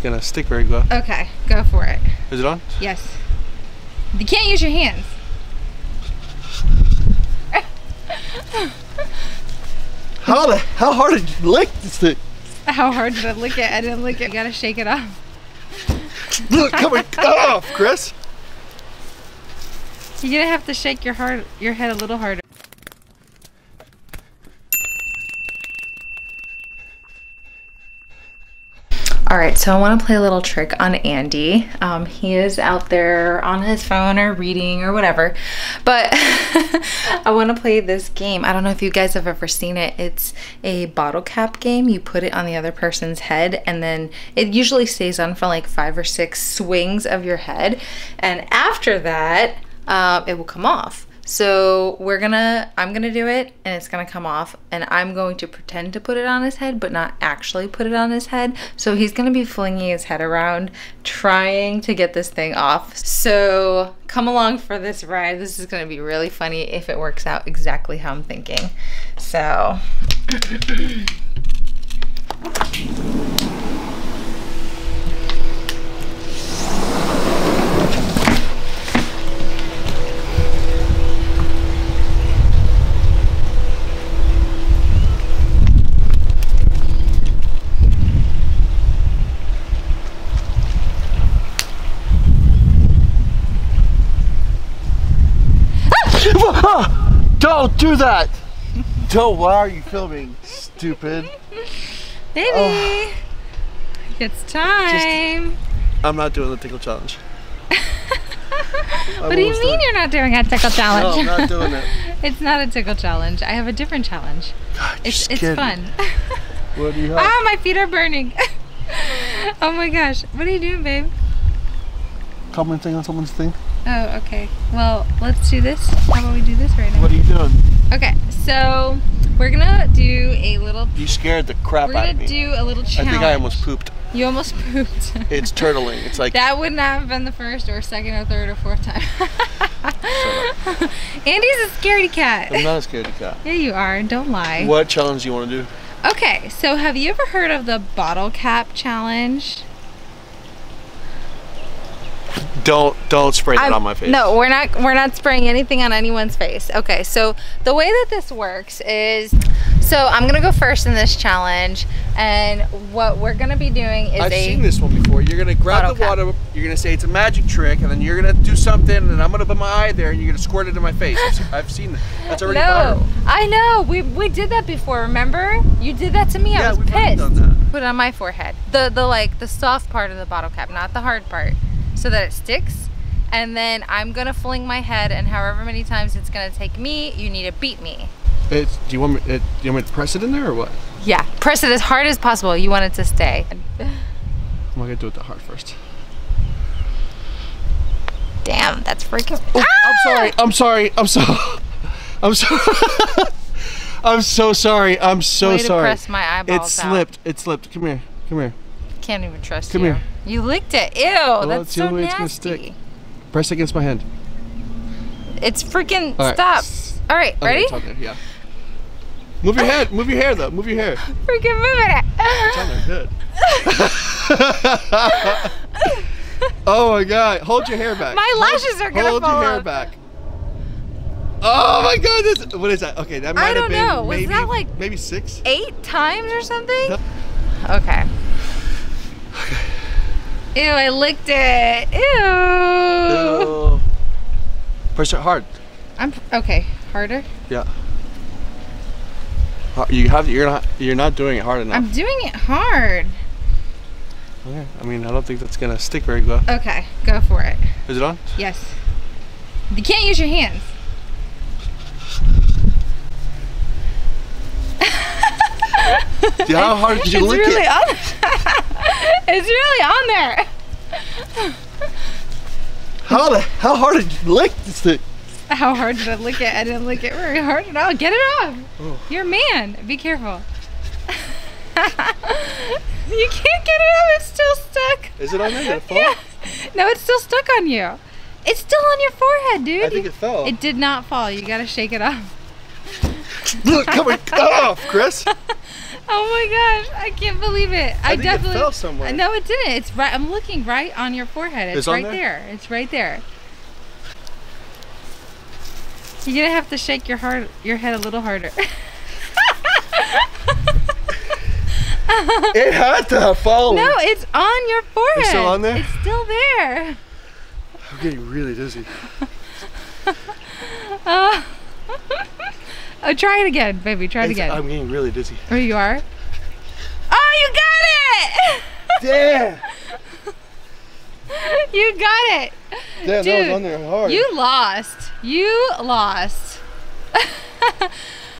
that's gonna stick very well. Okay, go for it. Is it on? Yes. You can't use your hands. How the how hard did you lick this thing? How hard did I lick it? I didn't lick it. You gotta shake it off. Look, coming off, Chris. You're gonna have to shake your heart, your head a little harder. All right, so I want to play a little trick on Andy. Um, he is out there on his phone or reading or whatever, but I want to play this game. I don't know if you guys have ever seen it. It's a bottle cap game. You put it on the other person's head, and then it usually stays on for like five or six swings of your head, and after that, uh, it will come off. So we're gonna, I'm gonna do it and it's gonna come off and I'm going to pretend to put it on his head but not actually put it on his head. So he's gonna be flinging his head around trying to get this thing off. So come along for this ride. This is gonna be really funny if it works out exactly how I'm thinking. So. Don't do that. Don't. Why are you filming, stupid? Baby, Oh. it's time. I'm not doing the tickle challenge. what do you mean you're not doing a tickle challenge? No, challenge? I'm not doing it. it's not a tickle challenge. I have a different challenge. God, you're It's, it's fun. What do you have? ah, my feet are burning. oh my gosh. What are you doing, babe? Commenting on someone's thing. Oh, okay. Well, let's do this. How about we do this right now? What are you doing? Okay, so we're gonna do a little. You scared the crap out of me. We're gonna do a little challenge. I think I almost pooped. You almost pooped. It's turtling. It's like That would not have been the first or second or third or fourth time. Andy's a scaredy cat. I'm not a scaredy cat. Yeah, you are. Don't lie. What challenge do you want to do? Okay, so have you ever heard of the bottle cap challenge? Don't don't spray that I'm- on my face. No, we're not we're not spraying anything on anyone's face. Okay, so the way that this works is so I'm gonna go first in this challenge and what we're gonna be doing is I've a seen this one before. You're gonna grab Bottle the cap. water, you're gonna say it's a magic trick, and then you're gonna do something, and I'm gonna put my eye there, and you're gonna squirt it in my face. I've, I've seen that. That's already No, viral. I know. We we did that before, remember? You did that to me. I was we've pissed. done that. Put it on my forehead. The the like the soft part of the bottle cap, not the hard part. So that it sticks. And then I'm gonna fling my head and however many times it's gonna take me, you need to beat me. It's, do you want me? It, do you want me to press it in there or what? Yeah. Press it as hard as possible. You want it to stay. I'm gonna do it the hard first. Damn, that's freaking Oh, I'm ah! sorry. I'm sorry. I'm so. I'm so. I'm so sorry. I'm so Way to sorry. press my it eyeballs out. slipped. It slipped. Come here. Come here. Can't even trust Come you. here. You licked it. Ew, that's that's so only way it's nasty. Press against my hand. It's freaking All right. stop. All right, Okay, ready? there, yeah. Move your head. Move your hair though. Move your hair. Freaking moving It's on it. there. Good. oh my god. Hold your hair back. My Hold- lashes are gonna Hold fall your hair back. Oh my god. This, what is that? Okay, that might I have don't been know. Was maybe that like- maybe six. Eight times or something? No. Okay. Ew, I licked it. Ew. Ew. Press it hard. I'm okay. Harder. Yeah. You have you're not you're not doing it hard enough. I'm doing it hard. Okay. I mean, I don't think that's gonna stick very well. Okay, go for it. Is it on? Yes. You can't use your hands. Dude, how hard did you it's lick really it? on. it's really on there. How the how hard did you lick this thing? How hard did I lick it? I didn't lick it very hard at all. Get it off. Oh. You're a man. Be careful. you can't get it off. It's still stuck. Is it on there? Did it fall? Yeah. No, it's still stuck on you. It's still on your forehead, dude. I think it fell. It did not fall. You gotta shake it off. Look, come coming off, Chris. Oh my gosh, I can't believe it. I, it definitely fell somewhere. No, it didn't. It's right. I'm looking right on your forehead. It's, It's right there? there? It's right there. You're gonna have to shake your heart, your head a little harder. It had to have fallen. no, it's on your forehead. It's still on there? It's still there. I'm getting really dizzy. Oh, oh try it again, baby. Try it It's- again. I'm getting really dizzy. Oh, you are. Oh, you got it! Damn! you got it. Damn, that was on there hard. You lost. You lost.